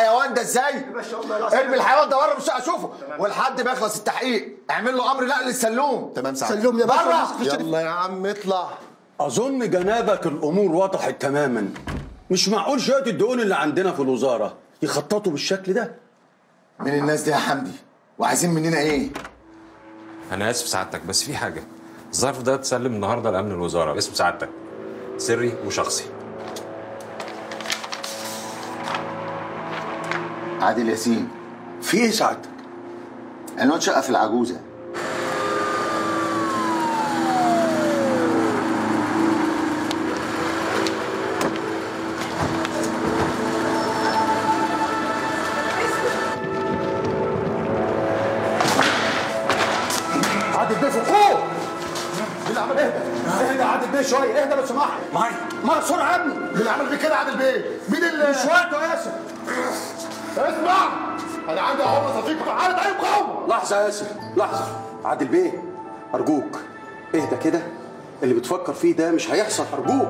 الحيوان ده إزاي؟ ارمي الحيوان ده بره مش هشوفه ولحد ما يخلص التحقيق. اعمل له أمر نقل السلوم تمام سعادتك سلوم يا باشا، بره. يلا يا عم اطلع. أظن جنابك الأمور وضحت تماما. مش معقول شوية الدهون اللي عندنا في الوزارة يخططوا بالشكل ده؟ مين الناس دي يا حمدي؟ وعايزين مننا إيه؟ أنا آسف سعادتك بس في حاجة. الظرف ده اتسلم النهارده لأمن الوزارة. باسم سعادتك. سري وشخصي. عادل ياسين في إيه سعادتك؟ عنوان شقة في العجوزة. عادل بيه فوق اللي عمل اهدى اهدى عادل بيه شوية اهدى لو سمحت معايا ما بسرعة يا ابني. اللي عمل بيه كده عادل بيه. مين اللي مش وقته يا اسف اسمع أنا عندي عمر صديق في حاله أي مقاومة. لحظة يا ياسر لحظة. عادل بيه أرجوك اهدى كده. اللي بتفكر فيه ده مش هيحصل أرجوك.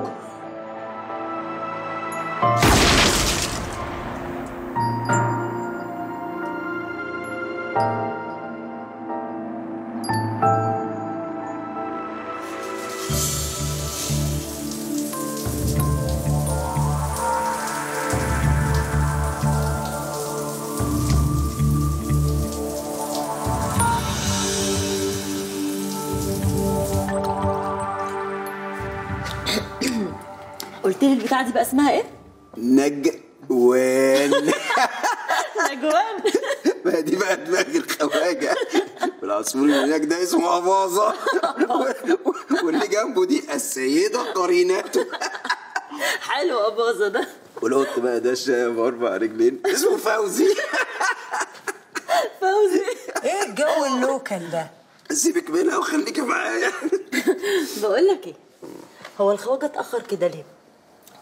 قلت لي البتاعه دي بقى اسمها إيه؟ نجوان. نجوان؟ ما دي بقى دماغ الخواجة. والعصفور اللي هناك ده اسمه أباظة. واللي جنبه دي السيدة قرينته حلو أباظة ده. والقط بقى ده الشاب أربع رجلين. اسمه فوزي. فوزي. إيه الجو اللوكال ده؟ سيبك منها وخليكي معايا. بقول لك إيه هو الخواجة اتأخر كده ليه؟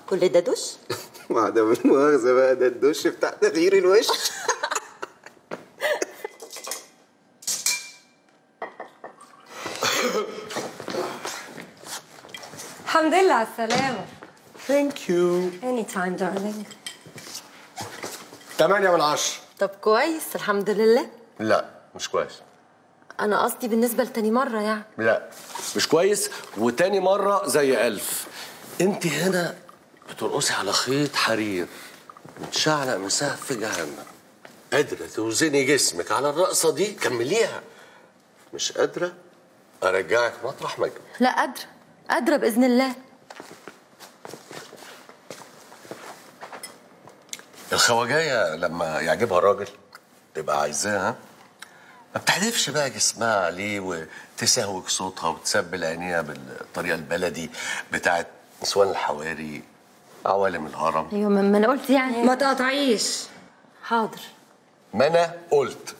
كل ده دش؟ ما ده بالمؤاخذه بقى ده الدش بتاع تغيير الوش. الحمد لله على السلامة. ثانك يو anytime darling. 8 من 10 طب كويس الحمد لله. لا مش كويس. أنا قصدي بالنسبة لتاني مرة يعني. لا مش كويس وتاني مرة زي ألف. انت هنا بترقصي على خيط حرير متشعلق مساف في جهنم. قادرة توزني جسمك على الرقصة دي؟ كمليها. مش قادرة؟ أرجعك مطرح ما لا قادرة. قادرة بإذن الله. الخواجاية لما يعجبها الراجل تبقى عايزاها. ما بتحدفش بقى جسمها عليه وتسهوك صوتها وتسبل عينيها بالطريقة البلدي بتاعت نسوان الحواري. عوالم الهرم. أيوه ما أنا قلت يعني. ما تقطعيش حاضر. ما أنا قلت.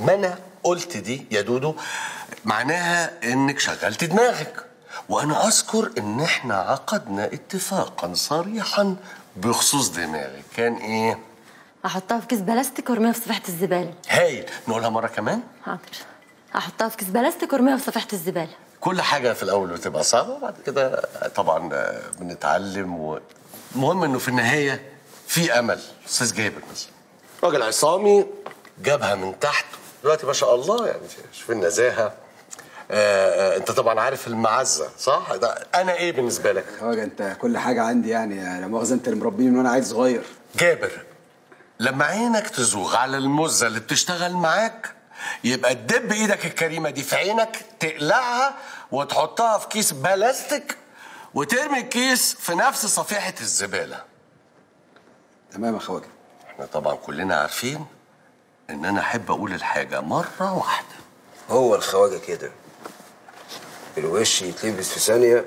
ما أنا قلت دي يا دودو معناها إنك شغلت دماغك. وأنا أذكر إن إحنا عقدنا اتفاقا صريحا بخصوص دماغك كان إيه؟ أحطها في كيس بلاستيك وأرميها في صفيحه الزبالة. هايل نقولها مرة كمان؟ حاضر. أحطها في كيس بلاستيك وأرميها في صفيحه الزبالة. كل حاجة في الأول بتبقى صعبة وبعد كده طبعا بنتعلم والمهم إنه في النهاية في أمل. أستاذ جابر مثلا. راجل عصامي جابها من تحت. دلوقتي ما شاء الله يعني شوف النزاهة. آه آه أنت طبعا عارف المعزة صح؟ ده أنا إيه بالنسبة لك؟ خواجه أنت كل حاجة عندي يعني لا مؤاخذة أنت اللي مربيني من وأنا عيل صغير. جابر لما عينك تزوغ على المزه اللي بتشتغل معاك يبقى تدب إيدك الكريمة دي في عينك تقلعها وتحطها في كيس بلاستيك وترمي الكيس في نفس صفيحة الزبالة. تمام يا خواجة. إحنا طبعا كلنا عارفين إن أنا أحب أقول الحاجة مرة واحدة. هو الخواجة كده. الوش يتلبس في ثانية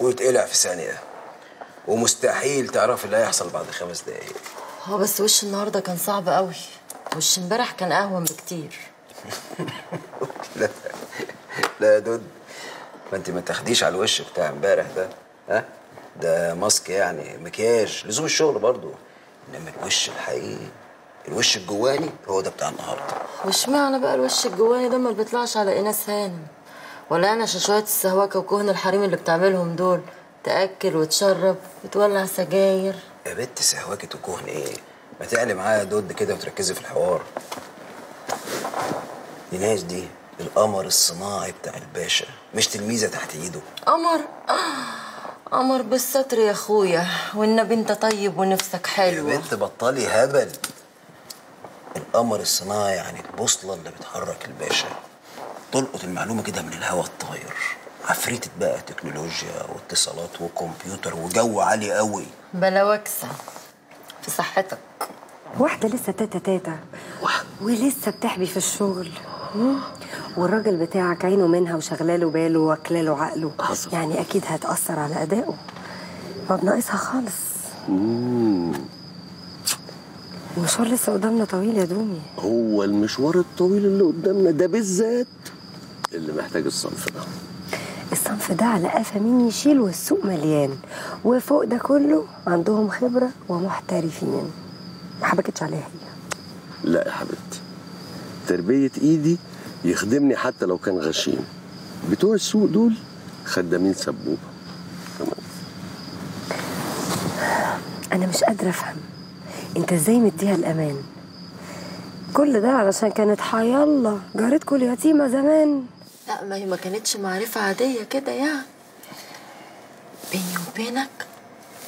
ويتقلع في ثانية. ومستحيل تعرف اللي هيحصل بعد خمس دقايق. هو بس وش النهارده كان صعب قوي وش امبارح كان أهون بكتير. لا لا يا دود ما أنت ما تاخديش على الوش بتاع امبارح ده ها؟ ده ماسك يعني مكياج لزوم الشغل برضو. إنما الوش الحقيقي الوش الجواني هو ده بتاع النهارده. واشمعنى بقى الوش الجواني ده ما بيطلعش على ايناس هانم ولا أنا عشان شوية السهوكه وكهن الحريم اللي بتعملهم دول؟ تأكل وتشرب وتولع سجاير. يا بنت سهواكي تكون إيه؟ ما تعلي معايا دود كده وتركزي في الحوار. ايناس دي القمر الصناعي بتاع الباشا مش تلميذة تحت ايده. قمر؟ آه، قمر بالستر يا أخويا والنبي انت طيب ونفسك يا حلوة بنت بطلي هبل. القمر الصناعي يعني البوصلة اللي بتحرك الباشا. تلقط المعلومة كده من الهوا الطاير. عفريتة بقى تكنولوجيا واتصالات وكمبيوتر وجو عالي قوي. بلا وكسة. في صحتك. واحدة لسه تاتا تاتا. ولسه بتحبي في الشغل. والراجل بتاعك عينه منها وشغلاله باله وأكلاله عقله. يعني أكيد هتأثر على أدائه. ما ناقصها خالص. المشوار لسه قدامنا طويل يا دومي. هو المشوار الطويل اللي قدامنا ده بالذات اللي محتاج الصنف ده. الصنف ده على قفا مين يشيل والسوق مليان. وفوق ده كله عندهم خبرة ومحترفين. ما حبكتش عليها هي؟ لا يا حبيبتي. تربية إيدي يخدمني حتى لو كان غشيم. بتوع السوق دول خدامين سبوبة. تمام. أنا مش قادرة أفهم. أنت إزاي مديها الأمان؟ كل ده علشان كانت حيالله جارتكوا اليتيمة زمان. لا ما هي ما كانتش معرفة عادية كده يعني. بيني وبينك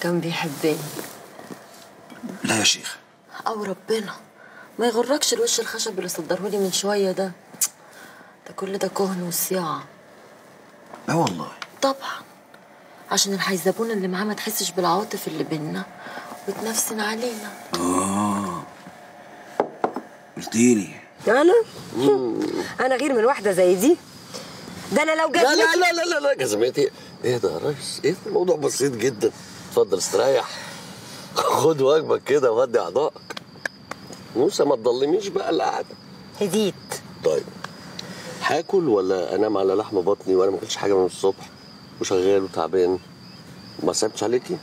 كان بيحبني. لا يا شيخ أو ربنا. ما يغركش الوش الخشب اللي صدرهولي من شوية ده. ده كل ده كهن وصياعة. لا والله. طبعا. عشان الحيزبون اللي معاه ما تحسش بالعواطف اللي بينا وتنفسن علينا. آه. قلتيلي. أنا؟ أنا غير من واحدة زي دي. ده أنا لو جت لا لا لا لا لا لا جزمتي إيه ده يا ريس؟ إيه ده؟ الموضوع بسيط جدا. اتفضل استريح. خد واجبك كده وهدي أعضائك. موسى ما تضلميش بقى القعدة. هديت. طيب. هاكل ولا أنام على لحم بطني وأنا ما اكلتش حاجة من الصبح وشغال وتعبان؟ ما صعبتش عليكي؟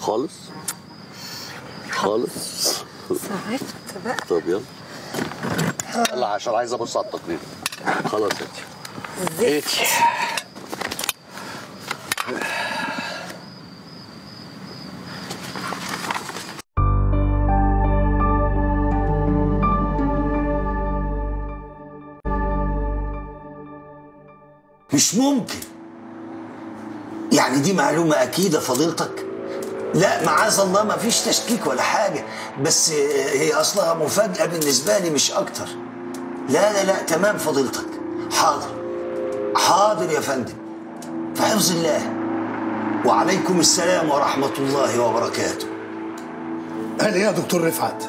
خالص؟ خالص؟ صعبت بقى. طب يلا. يلا عشان عايز أبص على التقرير. خلاص اتي اتي مش ممكن. يعني دي معلومة أكيدة فضيلتك. لا معاذ الله ما فيش تشكيك ولا حاجة. بس هي أصلها مفاجأة بالنسبة لي مش أكتر. لا لا لا تمام فضيلتك. حاضر. حاضر يا فندم. في حفظ الله. وعليكم السلام ورحمة الله وبركاته. قال إيه يا دكتور رفعت؟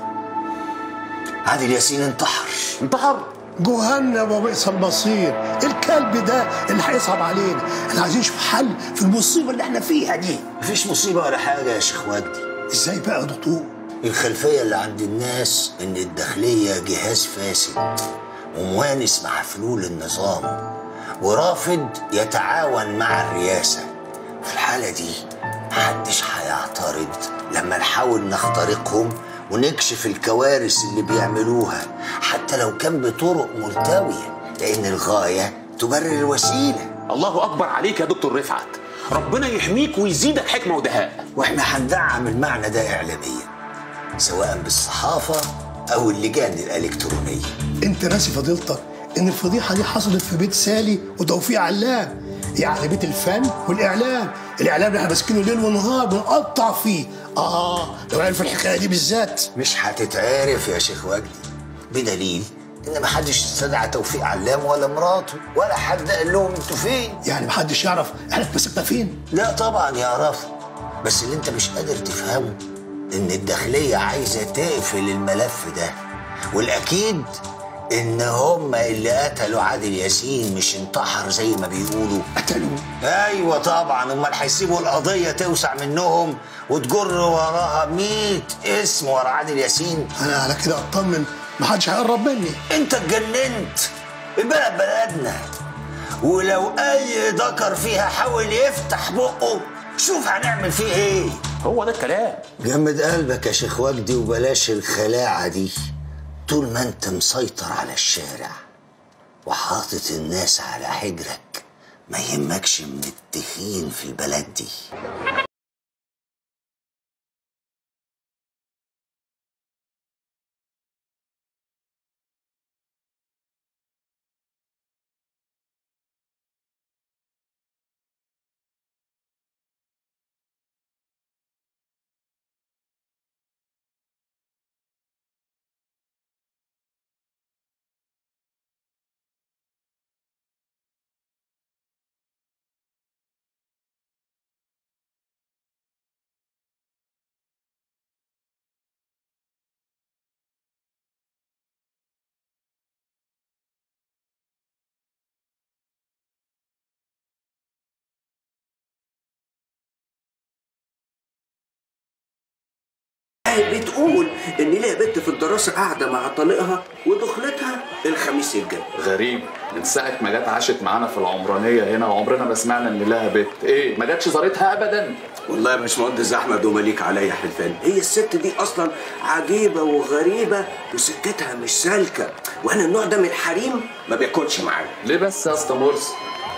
عادل ياسين انتحر. انتحر؟ جهنم وبئس المصير. الكلب ده اللي هيصعب علينا. إحنا عايزين نشوف حل في المصيبة اللي إحنا فيها دي. مفيش مصيبة ولا حاجة يا شيخ ودي إزاي بقى يا دكتور؟ الخلفية اللي عند الناس إن الداخلية جهاز فاسد. وموانس مع فلول النظام. ورافض يتعاون مع الرئاسة. في الحالة دي محدش هيعترض لما نحاول نخترقهم ونكشف الكوارث اللي بيعملوها حتى لو كان بطرق ملتوية لأن الغاية تبرر الوسيلة. الله أكبر عليك يا دكتور رفعت. ربنا يحميك ويزيدك حكمه ودهاء وإحنا هندعم المعنى ده إعلاميا سواء بالصحافة أو اللجان الإلكترونية. أنت ناسي فضيلتك؟ إن الفضيحة دي حصلت في بيت سالي وتوفيق علام يعني بيت الفن والإعلام. الإعلام اللي إحنا ماسكينه ليل ونهار بنقطع فيه. آه لو عرف الحكاية دي بالذات. مش هتتعرف يا شيخ وجدي بدليل إن محدش استدعى توفيق علام ولا مراته ولا حد قال لهم أنتوا فين. يعني محدش يعرف إحنا اتمسكنا فين. لا طبعا يعرفوا بس اللي أنت مش قادر تفهمه إن الداخلية عايزة تقفل الملف ده. والأكيد ان هم اللي قتلوا عادل ياسين مش انتحر زي ما بيقولوا. قتلوه؟ أيوه طبعا أمال هيسيبوا القضية توسع منهم وتجر وراها 100 اسم ورا عادل ياسين؟ أنا على كده أطمن محدش هيقرب مني. أنت اتجننت البلد بلدنا. ولو أي ذكر فيها حاول يفتح بقه شوف هنعمل فيه إيه. هو ده الكلام. جمد قلبك يا شيخ وجدي وبلاش الخلاعة دي. طول ما انت مسيطر على الشارع وحاطط الناس على حجرك ما يهمكش من التخين في البلد دي. بتقول إن ليها بنت في الدراسة قاعدة مع طليقها ودخلتها الخميس الجاي غريب من ساعة ما جت عاشت معانا في العمرانية هنا وعمرنا ما سمعنا إن لها بيت، إيه ما جاتش زارتها أبدا؟ والله يا باشمهندس أحمد ومليك عليا حلفان هي الست دي أصلا عجيبة وغريبة وسكتها مش سالكة وأنا النوع ده من الحريم ما بياكلش معايا ليه بس يا أسطى مرسي؟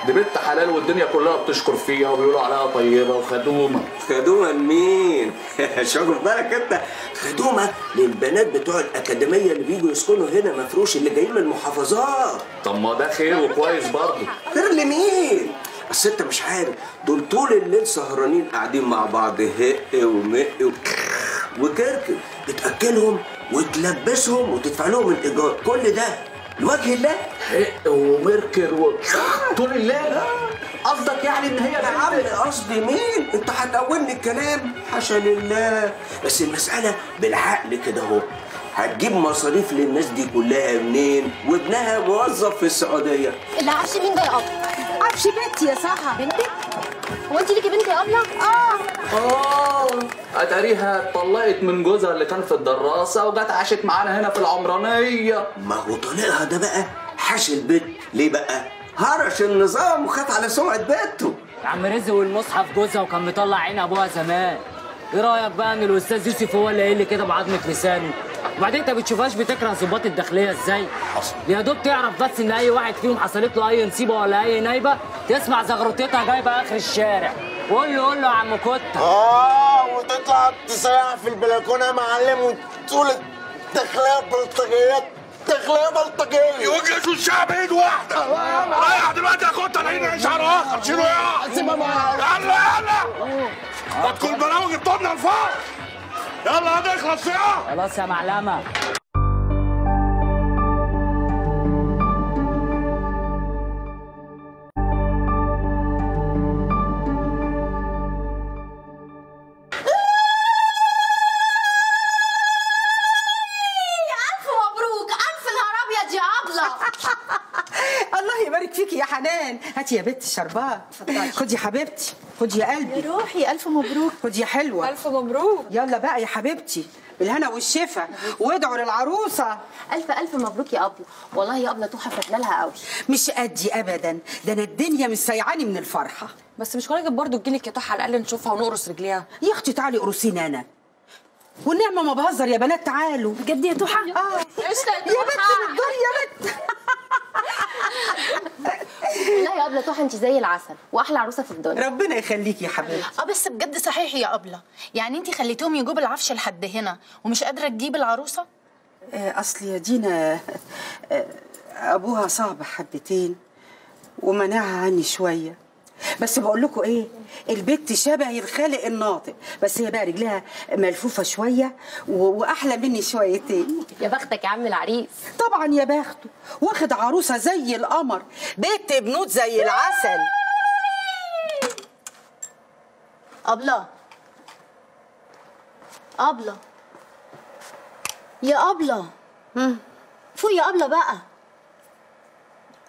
دي بنت حلال والدنيا كلها بتشكر فيها وبيقولوا عليها طيبة وخدومة. خدومة لمين؟ شوف بالك انت؟ خدومة للبنات بتوع الأكاديمية اللي بيجوا يسكنوا هنا مفروش اللي جايين من المحافظات. طب ما ده خير وكويس برضه. خير لمين؟ بس انت مش عارف دول طول الليل سهرانين قاعدين مع بعض هق ومق وكركب بتأكلهم وتلبسهم وتدفع لهم الإيجار. كل ده لوجه الله حق ومركر و... طول الليل قصدك يعني إن هي يا عم قصدي مين؟ أنت هتقولني الكلام حاشا لله بس المسألة بالعقل كده أهو هتجيب مصاريف للناس دي كلها منين؟ وابنها موظف في السعودية اللي عفش مين ده يا ابله؟ عفش بنتي يا سحا بنتك؟ هو انت ليكي بنت يا أبلة؟ آه. آه اتاريها اتطلقت من جوزها اللي كان في الدراسة وجت عاشت معانا هنا في العمرانية. ما هو طليقها ده بقى حاش البيت. ليه بقى؟ هرش النظام وخاف على سمعة بيته. عم رزق والمصحف جوزها وكان مطلع عين أبوها زمان. إيه رأيك بقى إن الأستاذ يوسف هو اللي قايل لي كده بعضمه لسانه؟ وبعدين انت بتشوفهاش بتكره ظباط الداخلية إزاي؟ حصل. يا دوب تعرف بس ان اي واحد فيهم حصلت له اي نصيبة ولا اي نايبة تسمع زغروتتها جايبه اخر الشارع. قول له قول له يا عم كوتا. آه وتطلع تسيح في البلكونة يا معلم وتقول الداخليه بلطجيات داخليه بلطجية. يوجد الشعب ايد واحدة. رايح دلوقتي يا كنت العين شهر اخر شيلوا يا. يلا يلا. ما تكون بلاوي جبتوا لنا الفار. يلا هنخلص يا! خلاص يا معلمة. هاتي يا بنت الشربات خدي يا حبيبتي خدي يا قلبي. يا روحي ألف مبروك. خدي يا حلوة. ألف مبروك. يلا بقى يا حبيبتي بالهنا والشفا. وادعوا للعروسة. ألف ألف مبروك يا أبلة. والله يا أبلة توحة فاتله لها قوي. مش قدي ابدا. ده أنا الدنيا مش سيعاني من الفرحة. بس مش واجب برضه تجيلك يا طه على الأقل نشوفها ونقرص رجليها. يا أختي تعالي قرصيني أنا. والنعمة ما بهزر يا بنات تعالوا. بجد يا توحة؟ آه. يا بنت الدور يا بنت. والله يا أبلة توحه انت زي العسل وأحلى عروسة في الدنيا. ربنا يخليكي يا حبيبتي. آه بس بجد صحيح يا أبلة. يعني انت خليتهم يجيبوا العفش لحد هنا ومش قادرة تجيب العروسة؟ آه، أصل يا دينا آه، أبوها صعب حبتين ومنعها عني شوية. بس بقول لكم إيه؟ البت شبه الخالق الناطق. بس هي بقى رجلها ملفوفة شوية وأحلى مني شويتين. يا بختك يا عم العريس. طبعا يا بخته. واخد عروسة زي القمر. بنت بنوت زي العسل. أبلة. أبلة. يا أبلة. فوق يا أبلة بقى.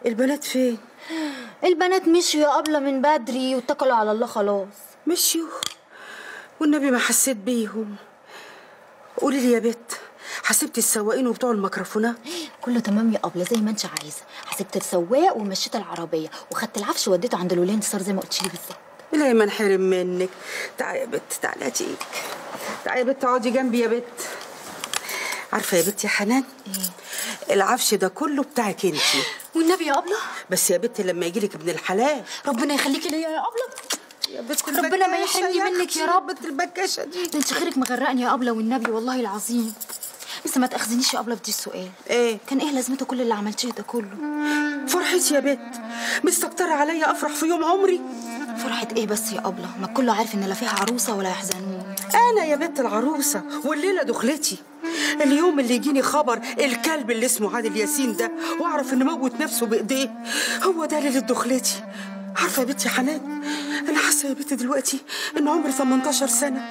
البنات فين؟ البنات مشوا يا أبلة من بدري واتكلوا على الله خلاص. مشيوا؟ والنبي ما حسيت بيهم. قولي لي يا بت حسبتي السواقين وبتوع الميكروفونات؟ كله تمام يا أبلة زي ما أنت عايزة. حسبت السواق ومشيت العربية وخدت العفش وديته عند الولاد صار زي ما قلت لي بالظبط. لا ما انحرم منك. تعالي يا بت تعالي هاتيك تعالي يا بت اقعدي جنبي يا بت. عارفة يا بت يا حنان؟ العفش ده كله بتاعك أنتي. والنبي يا أبله؟ بس يا بنت لما يجيلك ابن الحلال. ربنا يخليكي ليا يا أبله. يا بنت ربنا ما يحرمني منك يا رب. بنت البكاشة دي. ده انت خيرك مغرقني يا أبله والنبي والله العظيم. بس ما تأخذنيش يا أبله بدي السؤال إيه؟ كان إيه لازمته كل اللي عملتيه ده كله؟ فرحتي يا بنت. مستكترة عليا أفرح في يوم عمري. فرحة إيه بس يا أبله؟ ما كله عارف إن لا فيها عروسة ولا يحزنون أنا يا بنت العروسة والليلة دخلتي. اليوم اللي يجيني خبر الكلب اللي اسمه عادل ياسين ده وأعرف إنه موت نفسه بإيديه هو ده ليله دخلتي. عارفة يا بنتي حنان أنا حاسة يا بنتي دلوقتي إن عمري 18 سنة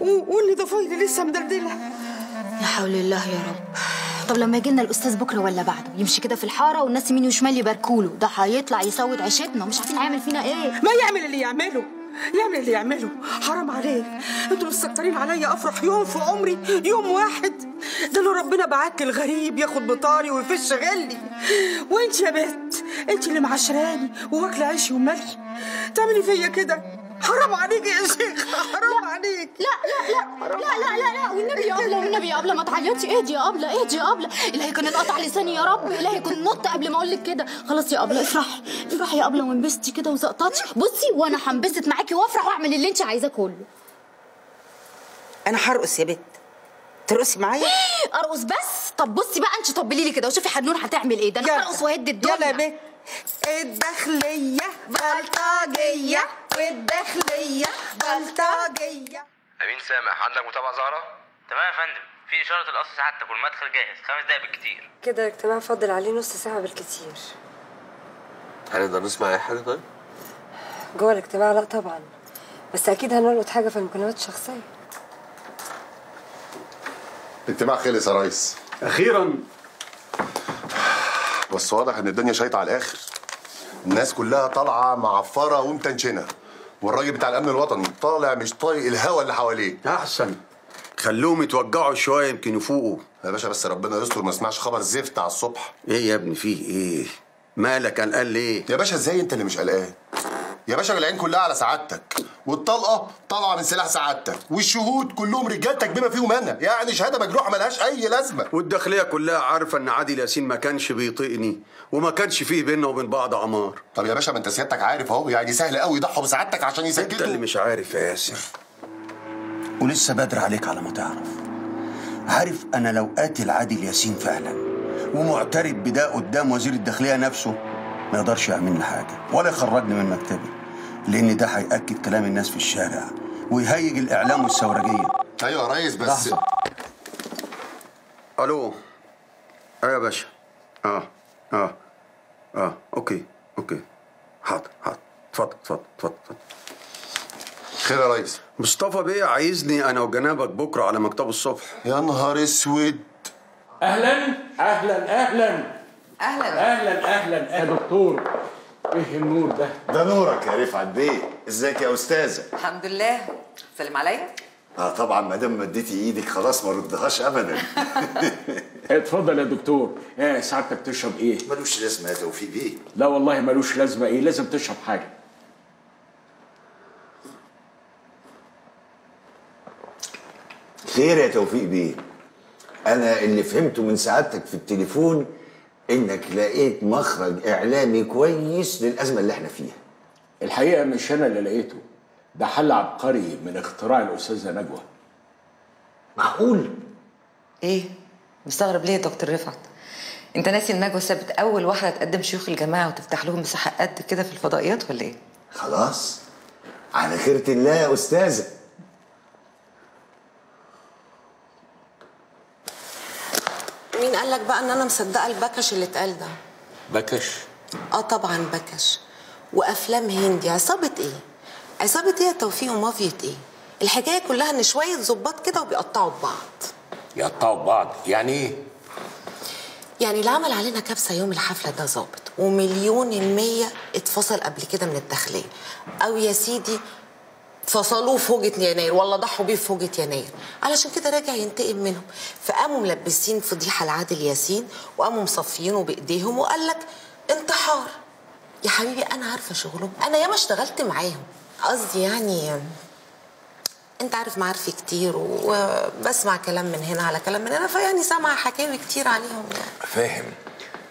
وإن ضفايري لسه مدلدله لا حول الله يا رب. طب لما يجي لنا الأستاذ بكرة ولا بعده؟ يمشي كده في الحارة والناس يمين وشمال يباركوا له ده هيطلع يسود عيشتنا ومش عارفين هيعمل فينا إيه. ما يعمل اللي يعمله. يعمل اللي يعمله حرام عليك. أنتوا مستكترين عليا. افرح يوم في عمري. يوم واحد. ده لو ربنا بعت الغريب ياخد بطاري ويفش غلي. وانت يا بنت انت اللي معشراني. وواكلة عيشي وملحي تعملي فيا كده. حرام عليك يا شيخ. حرام عليك. لا لا لا لا لا لا لا والنبي يا ابله والنبي يا ابله ما تعيطي اهدي يا ابله اهدي يا ابله إلهي كان انقطع لساني يا رب. إلهي كنت نط قبل ما أقول لك كده. خلاص يا ابله افرحي افرحي يا ابله وانبسطي كده وزقططي. بصي وأنا هنبسط معاكي وأفرح وأعمل اللي انت عايزاه كله. أنا هرقص يا بنت ترقصي معايا؟ أرقص بس؟ طب بصي بقى انت طبلي لي كده وشوفي حنون هتعمل إيه. ده أنا هرقص وهد الدنيا. يلا يا بنت الداخلية بلطجية والداخلية بلطجية. أمين سامح عندك متابعة زهرة؟ تمام يا فندم في إشارة القصر سعادتك والمدخل جاهز خمس دقايق بالكتير. كده الاجتماع فاضل عليه نص ساعة بالكتير. هنقدر نسمع أي حاجة طيب؟ جوه الاجتماع لا طبعا بس أكيد هنلقط حاجة في المكالمات الشخصية. الاجتماع خلص يا ريس. أخيرا بس واضح إن الدنيا شايطة على الآخر. الناس كلها طالعة معفرة ومتنشنة. والراجل بتاع الأمن الوطني طالع مش طايق الهوا اللي حواليه. احسن خلوهم يتوجعوا شوية يمكن يفوقوا. يا باشا بس ربنا يستر ما اسمعش خبر زفت على الصبح. إيه يا ابني فيه إيه؟ مالك؟ قلقان ليه؟ يا باشا إزاي أنت اللي مش قلقان؟ يا باشا العين كلها على سعادتك والطلقة طالعه من سلاح سعادتك والشهود كلهم رجالتك بما فيهم أنا يعني شهادة مجروحة ملهاش أي لازمة. والداخلية كلها عارفة إن عادل ياسين ما كانش بيطيقني وما كانش فيه بيننا وبين بعض عمار طب يا باشا ما أنت سيادتك عارف أهو يعني سهل قوي يضحوا بسعادتك عشان أنت يسكتوا اللي مش عارف يا ياسر. ولسه بدري عليك على ما تعرف. عارف أنا لو قاتل عادل ياسين فعلا ومعترف بده قدام وزير الداخلية نفسه ما يقدرش يعمل لي حاجة ولا يخرجني من مكتبي لأن ده هيأكد كلام الناس في الشارع ويهيج الإعلام والثورجيه أيوه يا ريس بس لحظة. ألو؟ أيوه يا باشا. أه أه أه okay okay. حاضر حاضر. اتفضل اتفضل اتفضل اتفضل. خير يا ريس. مصطفى بيه عايزني أنا وجنابك بكرة على مكتبه الصبح. يا نهار أسود. أهلا أهلا أهلا. أهلا. أهلا أهلا يا دكتور إيه النور ده؟ ده نورك يا رفعت بيه إزيك يا أستاذة؟ الحمد لله. سلم عليا. آه طبعا ما دام مديتي إيدك خلاص ما ردهاش ابدا. اتفضل يا دكتور. إيه سعادتك تشرب إيه؟ ملوش لازمة يا توفيق بيه لا والله ملوش لازمة إيه لازم تشرب حاجة. خير يا توفيق بيه أنا اللي فهمته من سعادتك في التليفون إنك لقيت مخرج إعلامي كويس للأزمة اللي إحنا فيها. الحقيقة مش أنا اللي لقيته ده حل عبقري من اختراع الأستاذة نجوى. معقول؟ إيه؟ مستغرب ليه يا دكتور رفعت؟ أنت ناسي إن نجوى سابت أول واحدة تقدم شيوخ الجماعة وتفتح لهم مساحة قد كده في الفضائيات ولا إيه؟ خلاص. على خيرة الله يا أستاذة. مين قال لك بقى إن أنا مصدقة البكش اللي اتقال ده؟ بكش؟ آه طبعا بكش. وأفلام هندي عصابة إيه؟ عصابة إيه يا توفيق ومافيا إيه؟ الحكاية كلها إن شوية ظباط كده وبيقطعوا ببعض. يقطعوا ببعض. يعني إيه؟ يعني اللي عمل علينا كبسة يوم الحفلة ده ظابط ومليون المية اتفصل قبل كده من الداخلية. أو يا سيدي فصلوه في هوجة يناير ولا ضحوا بيه في هوجة يناير. علشان كده راجع ينتقم منهم. فقاموا ملبسين فضيحة لعادل ياسين وقاموا مصفيينه بإيديهم وقال لك انتحار. يا حبيبي أنا عارفة شغلهم. أنا ياما اشتغلت معاهم. قصدي يعني أنت عارف معارفي كتير وبسمع كلام من هنا على كلام من هنا فيعني سامعة حكاوي كتير عليهم يعني. فاهم.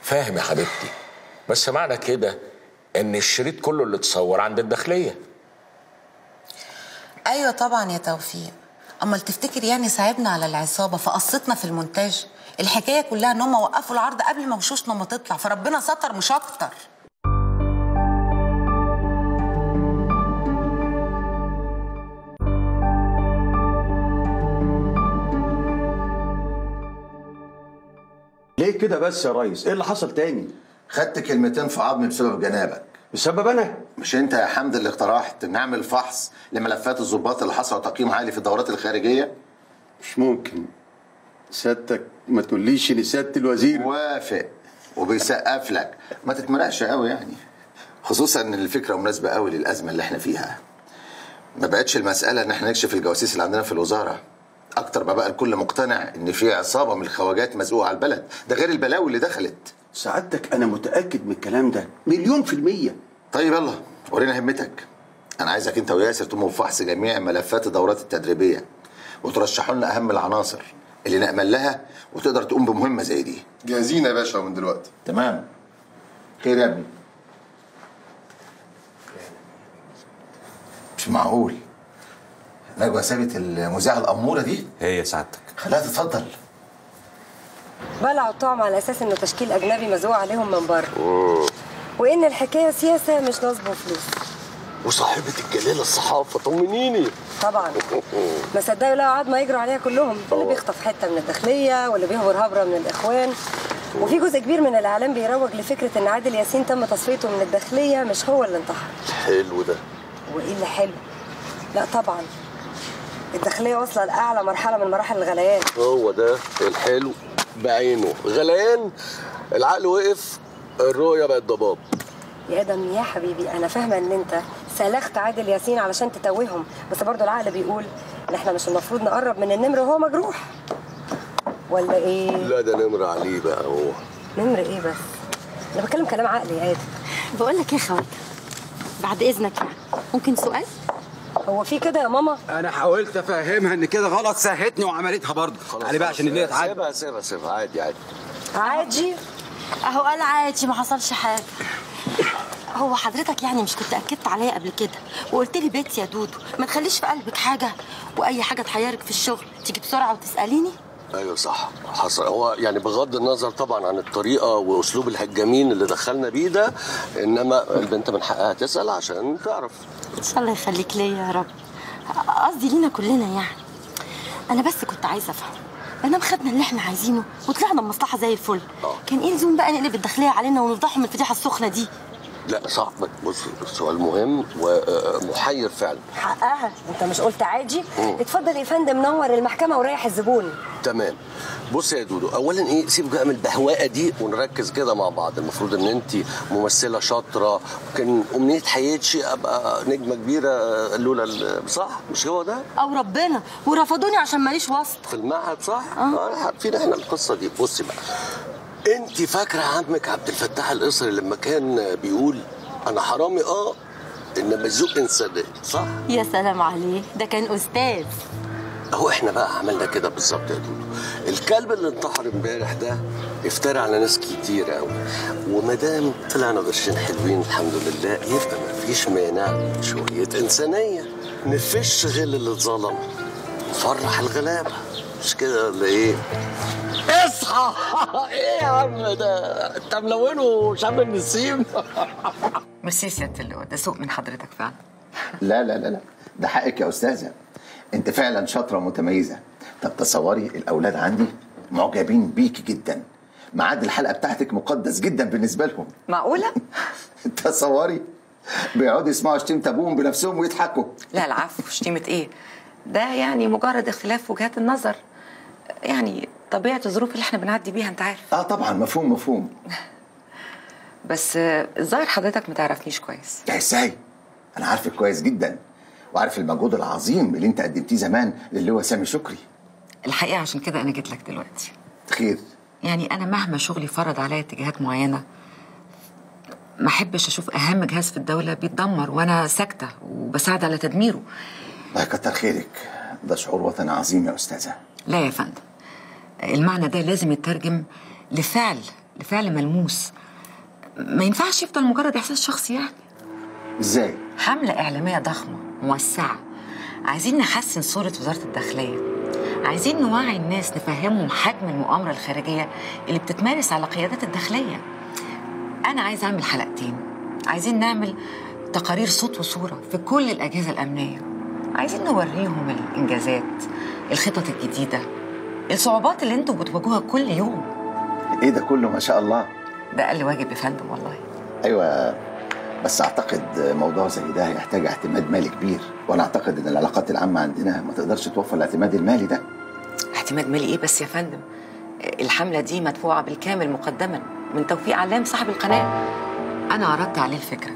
فاهم يا حبيبتي. بس معنى كده إن الشريط كله اللي اتصور عند الداخلية. أيوه طبعا يا توفيق. أمال تفتكر يعني صعبنا على العصابة فقصتنا في المونتاج؟ الحكاية كلها إن هم وقفوا العرض قبل ما وشوشنا ما تطلع فربنا ستر مش أكتر. ليه كده بس يا ريس؟ إيه اللي حصل تاني؟ خدت كلمتين في عظمي بسبب جنابك. بسبب أنا. مش أنت يا حمد اللي اقترحت نعمل فحص لملفات الضباط اللي حصلوا تقييم عالي في الدورات الخارجية؟ مش ممكن. سيادتك ما تقوليش إن سيادة الوزير. وافق وبيسقف لك. ما تتمرقش قوي يعني. خصوصا إن الفكرة مناسبة قوي للأزمة اللي إحنا فيها. ما بقتش المسألة إن إحنا نكشف الجواسيس اللي عندنا في الوزارة. أكتر ما بقى الكل مقتنع إن في عصابة من الخواجات مزقوقه على البلد. ده غير البلاوي اللي دخلت. سعادتك أنا متأكد من الكلام ده. مليون في المية. طيب يلا ورينا همتك. أنا عايزك أنت وياسر تقوموا بفحص جميع ملفات الدورات التدريبية وترشحوا لنا أهم العناصر اللي نامل لها وتقدر تقوم بمهمة زي دي. جاهزين يا باشا من دلوقتي. تمام. خير يا ابني. مش معقول. نجوى سابت المذيعة الأمورة دي؟ هي سعادتك. خليها تتفضل. بلعوا الطعم على أساس إنه تشكيل أجنبي مزروع عليهم من بره. وإن الحكاية سياسة مش نصب وفلوس. وصاحبة الجلالة الصحافة طمنيني. طبعا. ما صدقوا يلاقوا عظمه يجروا عليها كلهم. اللي بيخطف حتة من الداخلية واللي بيهبر هبرة من الإخوان. وفي جزء كبير من الإعلام بيروج لفكرة إن عادل ياسين تم تصفيته من الداخلية مش هو اللي انتحر. حلو ده. وإيه اللي حلو؟ لا طبعا. الداخلية واصلة لأعلى مرحلة من مراحل الغليان. هو ده الحلو بعينه. غليان العقل وقف. الرؤية بقت ضباب. يا آدم يا حبيبي أنا فاهمة إن أنت سلخت عادل ياسين علشان تتوههم بس برضه العقل بيقول إن إحنا مش المفروض نقرب من النمر وهو مجروح. ولا إيه؟ لا ده نمر عليه بقى هو. نمر إيه بس؟ أنا بتكلم كلام عقلي يا آدم بقول لك إيه يا خواجه بعد إذنك يعني ممكن سؤال؟ هو في كده يا ماما؟ أنا حاولت أفهمها إن كده غلط سهتني وعملتها برضه. علي بقى عشان الليلة تعدي. سيبها سيبها سيبها. عادي عادي. عادي. اهو قال عادي ما حصلش حاجة. هو حضرتك يعني مش كنت أكدت عليا قبل كده؟ وقلت لي بيت يا دودو ما تخليش في قلبك حاجة وأي حاجة تحيرك في الشغل تيجي بسرعة وتسأليني؟ أيوه صح حصل. هو يعني بغض النظر طبعا عن الطريقة وأسلوب الهجامين اللي دخلنا بيه ده إنما البنت من حقها تسأل عشان تعرف. ان شاء الله يخليك ليا يا رب. قصدي لينا كلنا يعني. أنا بس كنت عايزة أفهم. دام خدنا اللي إحنا عايزينه وطلعنا بمصلحة زي الفل. كان إيه لزوم بقى نقلب الداخلية علينا ونفضحهم من الفضيحه السخنة دي؟ لا صح بص السؤال مهم ومحير فعلا. حقها. أنت مش قلت عادي. اتفضل يا فندم نور المحكمة وريح الزبون. تمام. بص يا دودو اولا إيه سيب بقى من البهواءه دي ونركز كده مع بعض. المفروض إن أنت ممثلة شاطرة وكان أمنية حياتي أبقى نجمة كبيرة لولا ال- صح؟ مش هو ده؟ أو ربنا ورفضوني عشان ماليش واسطة. في المعهد صح؟ آه. عارفين إحنا القصة دي. بصي بقى أنت فاكرة عمك عبد الفتاح القصري لما كان بيقول أنا حرامي؟ آه إنما الذوق انسانيه صح؟ يا سلام عليه ده كان أستاذ. اهو إحنا بقى عملنا كده بالظبط يا دودو. الكلب اللي انتحر امبارح ده افترى على ناس كتير قوي. وما دام طلعنا قرشين حلوين الحمد لله يبقى ما فيش مانع شوية إنسانية. نفش غل اللي اتظلم. نفرح الغلابة. مش كده ولا إيه؟ اصحى! إيه يا عم ده؟ أنت ملونه شم النسيم ميرسي يا سيادة اللواء ده سوق من حضرتك فعلا. لا لا لا لا. ده حقك يا أستاذة. انت فعلا شاطرة ومتميزه طب تصوري الأولاد عندي معجبين بيكي جدا. ميعاد الحلقة بتاعتك مقدس جدا بالنسبة لهم. معقولة؟ تصوري. بيقعدوا يسمعوا شتيمة أبوهم بنفسهم ويضحكوا. لا العفو. شتيمة إيه؟ ده يعني مجرد اختلاف وجهات النظر. يعني طبيعة الظروف اللي إحنا بنعدي بيها أنت عارف. آه طبعا. مفهوم مفهوم. بس الظاهر حضرتك ما تعرفنيش كويس. إزاي؟ أنا عارفك كويس جدا. وعارف المجهود العظيم اللي انت قدمتيه زمان هو سامي شكري. الحقيقة عشان كده أنا جيت لك دلوقتي. خير. يعني أنا مهما شغلي فرض عليا اتجاهات معينة ما أحبش أشوف أهم جهاز في الدولة بيتدمر وأنا ساكتة وبساعد على تدميره. الله يكتر خيرك. ده شعور وطني عظيم يا أستاذة. لا يا فندم. المعنى ده لازم يترجم لفعل لفعل ملموس. ما ينفعش يفضل مجرد إحساس شخصي يعني. إزاي؟ حملة إعلامية ضخمة. موسعة. عايزين نحسن صورة وزارة الداخلية. عايزين نوعي الناس نفهمهم حجم المؤامرة الخارجية اللي بتتمارس على قيادات الداخلية. أنا عايز أعمل حلقتين. عايزين نعمل تقارير صوت وصورة في كل الأجهزة الأمنية. عايزين نوريهم الإنجازات الخطط الجديدة الصعوبات اللي أنتوا بتواجهوها كل يوم. إيه ده كله؟ ما شاء الله. ده أقل واجب يا فندم والله. أيوه. بس أعتقد موضوع زي ده هيحتاج اعتماد مالي كبير وأنا أعتقد إن العلاقات العامة عندنا ما تقدرش توفر الاعتماد المالي ده. اعتماد مالي إيه بس يا فندم؟ الحملة دي مدفوعة بالكامل مقدما من توفيق علام صاحب القناة. أنا عرضت عليه الفكرة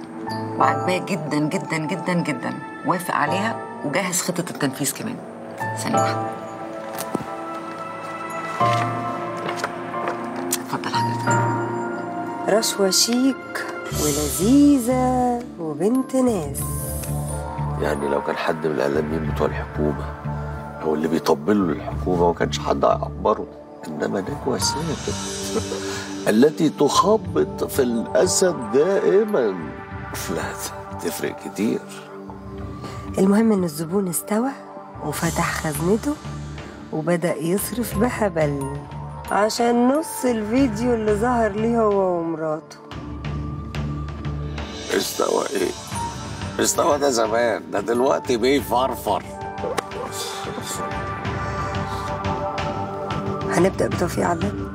وعجباه جدا جدا جدا جدا. وافق عليها وجهز خطة التنفيذ كمان. ثانية واحدة. اتفضل حضرتك. رشوة شيك ولذيذة وبنت ناس. يعني لو كان حد من الاعلاميين بتوع الحكومة أو اللي بيطبلوا للحكومة ما كانش حد هيعبره. إنما نجوى ثابت التي تخبط في الأسد دائما. لا تفرق كتير. المهم إن الزبون استوى وفتح خزنته وبدأ يصرف بهبل عشان نص الفيديو اللي ظهر ليه هو ومراته. استوى إيه؟ استوى ده زمان ده دلوقتي بيفرفر هنبدأ بتوفيق علام